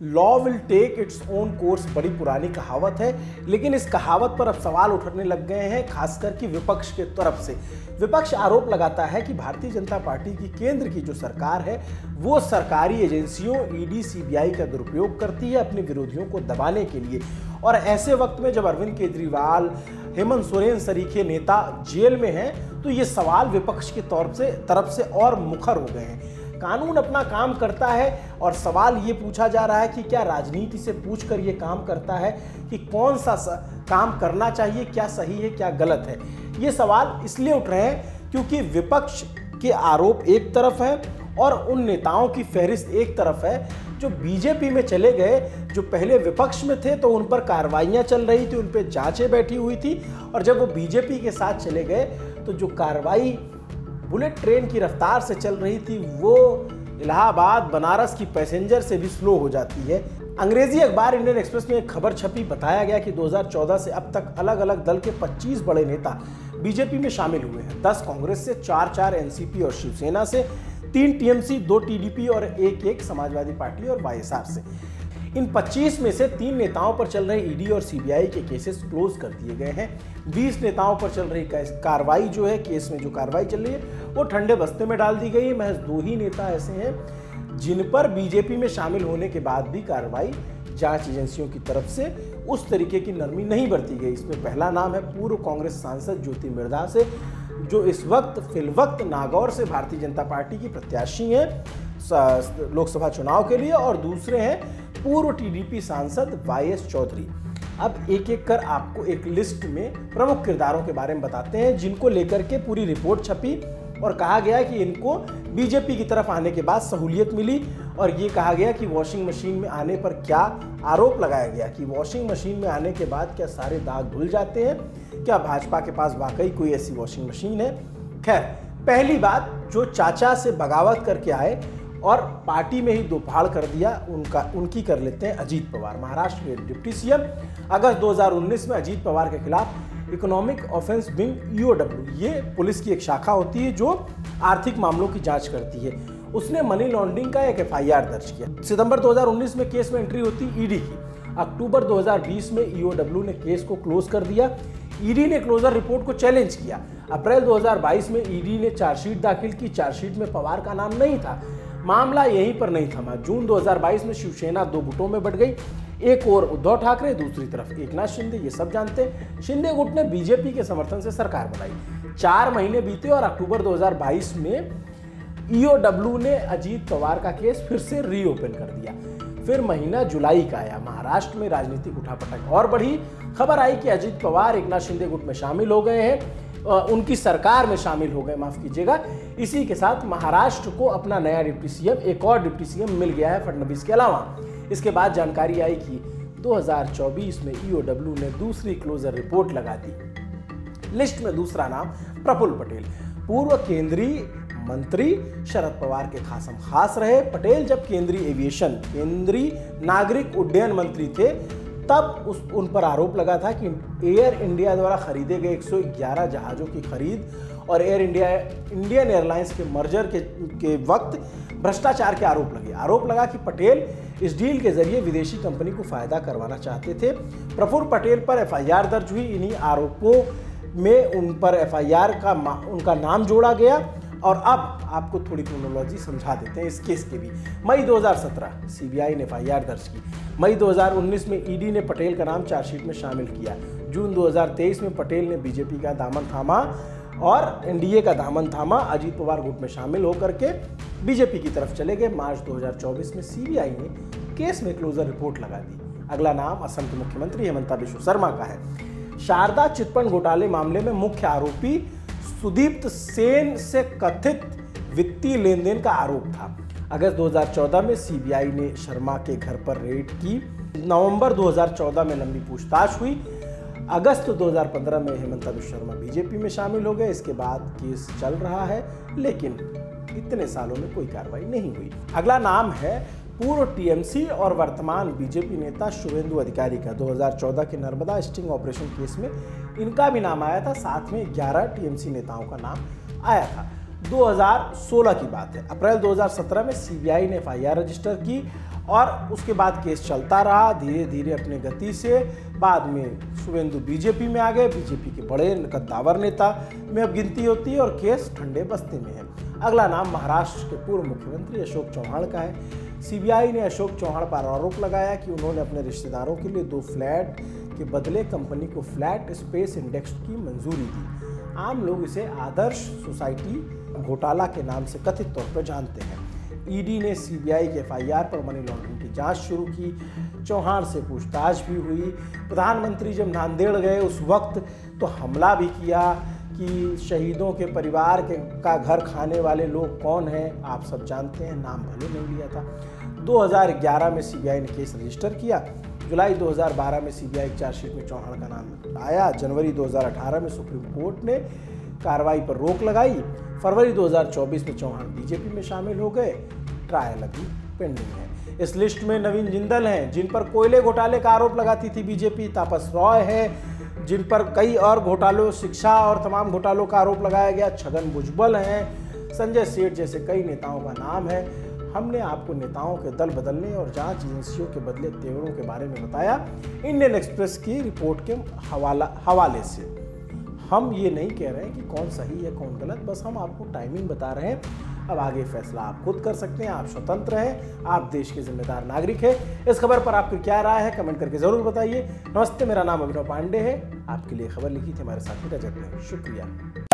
Law will take its own course बड़ी पुरानी कहावत है। लेकिन इस कहावत पर अब सवाल उठने लग गए हैं, खासकर कि विपक्ष के तरफ़ से। विपक्ष आरोप लगाता है कि भारतीय जनता पार्टी की केंद्र की जो सरकार है, वो सरकारी एजेंसियों ईडी सीबीआई का दुरुपयोग करती है अपने विरोधियों को दबाने के लिए। और ऐसे वक्त में जब अरविंद केजरीवाल, हेमंत सोरेन सरीखे नेता जेल में हैं तो ये सवाल विपक्ष के तौर से, तरफ़ से और मुखर हो गए हैं। कानून अपना काम करता है और सवाल ये पूछा जा रहा है कि क्या राजनीति से पूछ कर ये काम करता है कि कौन सा काम करना चाहिए, क्या सही है, क्या गलत है? ये सवाल इसलिए उठ रहे हैं क्योंकि विपक्ष के आरोप एक तरफ़ है और उन नेताओं की फहरिस्त एक तरफ़ है। जो बीजेपी में चले गए, जो पहले विपक्ष में थे तो उन पर कार्रवाइयाँ चल रही थी, उन पर जाँचें बैठी हुई थी और जब वो बीजेपी के साथ चले गए तो जो कार्रवाई बुलेट ट्रेन की रफ्तार से चल रही थी, वो इलाहाबाद बनारस की पैसेंजर से भी स्लो हो जाती है। अंग्रेज़ी अखबार इंडियन एक्सप्रेस में एक खबर छपी, बताया गया कि 2014 से अब तक अलग अलग दल के 25 बड़े नेता बीजेपी में शामिल हुए हैं। 10 कांग्रेस से चार चार एनसीपी और शिवसेना से, तीन टीएमसी, दो टीडीपी और एक एक समाजवादी पार्टी और वाईएसआर से। इन 25 में से तीन नेताओं पर चल रहे ईडी और सीबीआई के केसेस क्लोज कर दिए गए हैं। 20 नेताओं पर चल रही कार्रवाई जो है, केस में जो कार्रवाई चल रही है, वो ठंडे बस्ते में डाल दी गई है। महज दो ही नेता ऐसे हैं, जिन पर बीजेपी में शामिल होने के बाद भी कार्रवाई जाँच एजेंसियों की तरफ़ से उस तरीके की नरमी नहीं बरती गई। इसमें पहला नाम है पूर्व कांग्रेस सांसद ज्योति मिर्धा से, जो इस वक्त फिलवक्त नागौर से भारतीय जनता पार्टी की प्रत्याशी हैं लोकसभा चुनाव के लिए, और दूसरे हैं पूर्व टीडीपी सांसद वाई एस चौधरी। अब एक एक कर आपको एक लिस्ट में प्रमुख किरदारों के बारे में बताते हैं, जिनको लेकर के पूरी रिपोर्ट छपी और कहा गया कि इनको बीजेपी की तरफ़ आने के बाद सहूलियत मिली और ये कहा गया कि वॉशिंग मशीन में आने पर क्या आरोप लगाया गया कि वॉशिंग मशीन में आने के बाद क्या सारे दाग धुल जाते हैं? क्या भाजपा के पास वाकई कोई ऐसी वॉशिंग मशीन है? खैर, पहली बात, जो चाचा से बगावत करके आए और पार्टी में ही दोपहाड़ कर दिया, उनका, उनकी कर लेते हैं अजीत पवार। महाराष्ट्र के डिप्टी सीएम, अगस्त 2019 में अजीत पवार के खिलाफ इकोनॉमिक ऑफेंस विंग ईओडब्ल्यू ये पुलिस की एक शाखा होती है जो आर्थिक मामलों की जाँच करती है। उसने मनी लॉन्ड्रिंग का एक एफआईआर दर्ज किया। सितंबर 2019 में केस में एंट्री होती ईडी की। अक्टूबर 2020 में ईओडब्ल्यू ने केस को क्लोज कर दिया। ईडी ने क्लोजर रिपोर्ट को चैलेंज किया। अप्रैल 2022 में ईडी ने चार्जशीट दाखिल की। चार्जशीट में पवार का नाम नहीं था। मामला यहीं पर नहीं थमा। जून 2022 में शिवसेना दो गुटों में बढ़ गई। एक और उद्धव ठाकरे, दूसरी तरफ़ एक नाथ शिंदे, ये सब जानते हैं। शिंदे गुट ने बीजेपी के समर्थन से सरकार बनाई। चार महीने बीते और अक्टूबर 2022 में ईओडब्ल्यू ने अजीत पवार का केस फिर से रीओपन कर दिया। फिर महीना जुलाई का आया। महाराष्ट्र में राजनीतिक उठापटक और बढ़ी। खबर आई कि अजीत पवार एक नाथ शिंदे गुट में शामिल हो गए हैं। उनकी सरकार में शामिल हो गए। माफ़ कीजिएगा। इसी के साथ महाराष्ट्र को अपना नया डिप्टी सीएम, एक और डिप्टी सीएम मिल गया है फडनवीस के अलावा। इसके बाद जानकारी आई कि 2024 में ईओडब्ल्यू ने दूसरी क्लोजर रिपोर्ट लगा दी। लिस्ट में दूसरा नाम प्रफुल्ल पटेल। पूर्व केंद्रीय मंत्री शरद पवार के खासम खास रहे। पटेल जब केंद्रीय एविएशन केंद्रीय नागरिक उड्डयन मंत्री थे तब उस, उन पर आरोप लगा था कि एयर इंडिया द्वारा खरीदे गए 111 जहाज़ों की खरीद और एयर इंडिया, इंडियन एयरलाइंस के मर्जर के के वक्त भ्रष्टाचार के आरोप लगे। आरोप लगा कि पटेल इस डील के ज़रिए विदेशी कंपनी को फ़ायदा करवाना चाहते थे। प्रफुल्ल पटेल पर एफआईआर दर्ज हुई। इन्हीं आरोपों में उन पर एफआईआर का उनका नाम जोड़ा गया। और अब आपको थोड़ी क्रोनोलॉजी समझा देते हैं इस केस के भी। मई 2017 सीबीआई ने एफ़ दर्ज की। मई 2019 में ईडी ने पटेल का नाम चार्जशीट में शामिल किया। जून 2023 में पटेल ने बीजेपी का दामन थामा और एनडीए का दामन थामा अजीत पवार गुट में शामिल होकर के बीजेपी की तरफ़ चले गए। मार्च 2024 में सीबीआई ने केस में क्लोजर रिपोर्ट लगा दी। अगला नाम असम के मुख्यमंत्री हेमंता बिश्व शर्मा का है। शारदा चिटफंड घोटाले मामले में मुख्य आरोपी सुदीप्त सेन से कथित वित्तीय लेन देन का आरोप था। अगस्त 2014 में सीबीआई ने शर्मा के घर पर रेड की। नवंबर 2014 में लंबी पूछताछ हुई। अगस्त 2015 में हेमंत बिश्व शर्मा बीजेपी में शामिल हो गए। इसके बाद केस चल रहा है, लेकिन इतने सालों में कोई कार्रवाई नहीं हुई। अगला नाम है पूर्व टीएमसी और वर्तमान बीजेपी नेता शुभेंदु अधिकारी का। 2014 के नर्मदा स्टिंग ऑपरेशन केस में इनका भी नाम आया था, साथ में 11 टीएमसी नेताओं का नाम आया था। 2016 की बात है। अप्रैल 2017 में सीबीआई ने एफआईआर रजिस्टर की और उसके बाद केस चलता रहा धीरे धीरे अपने गति से। बाद में शुभेंदु बीजेपी में आ गए। बीजेपी के बड़े कद्दावर नेता में अब गिनती होती है और केस ठंडे बस्ते में है। अगला नाम महाराष्ट्र के पूर्व मुख्यमंत्री अशोक चौहान का है। सीबीआई ने अशोक चौहान पर आरोप लगाया कि उन्होंने अपने रिश्तेदारों के लिए दो फ्लैट के बदले कंपनी को फ्लैट स्पेस इंडेक्स की मंजूरी दी। आम लोग इसे आदर्श सोसाइटी घोटाला के नाम से कथित तौर पर जानते हैं। ईडी ने सीबीआई के एफआईआर पर मनी लॉन्ड्रिंग की जाँच शुरू की। चौहान से पूछताछ भी हुई। प्रधानमंत्री जब नांदेड़ गए उस वक्त तो हमला भी किया। कि शहीदों के परिवार के का घर खाने वाले लोग कौन हैं, आप सब जानते हैं, नाम भले नहीं लिया था। 2011 में सीबीआई ने केस रजिस्टर किया। जुलाई 2012 में सीबीआई चार्जशीट में चौहान का नाम आया। जनवरी 2018 में सुप्रीम कोर्ट ने कार्रवाई पर रोक लगाई। फरवरी 2024 में चौहान बीजेपी में शामिल हो गए। ट्रायल अभी पेंडिंग है। इस लिस्ट में नवीन जिंदल हैं, जिन पर कोयले घोटाले का आरोप लगाती थी बीजेपी तापस रॉय है। जिन पर कई और घोटालों, शिक्षा और तमाम घोटालों का आरोप लगाया गया। छगन भुजबल हैं, संजय सेठ जैसे कई नेताओं का नाम है। हमने आपको नेताओं के दल बदलने और जाँच एजेंसियों के बदले तेवरों के बारे में बताया। इंडियन एक्सप्रेस की रिपोर्ट के हवाला, हवाले से। हम ये नहीं कह रहे हैं कि कौन सही है, कौन गलत, बस हम आपको टाइमिंग बता रहे हैं। अब आगे फैसला आप खुद कर सकते हैं, आप स्वतंत्र हैं, आप देश के जिम्मेदार नागरिक हैं। इस खबर पर आपकी क्या राय है, कमेंट करके ज़रूर बताइए। नमस्ते, मेरा नाम अभिनव पांडे है। आपके लिए खबर लिखी थी हमारे साथी रजत ने। शुक्रिया।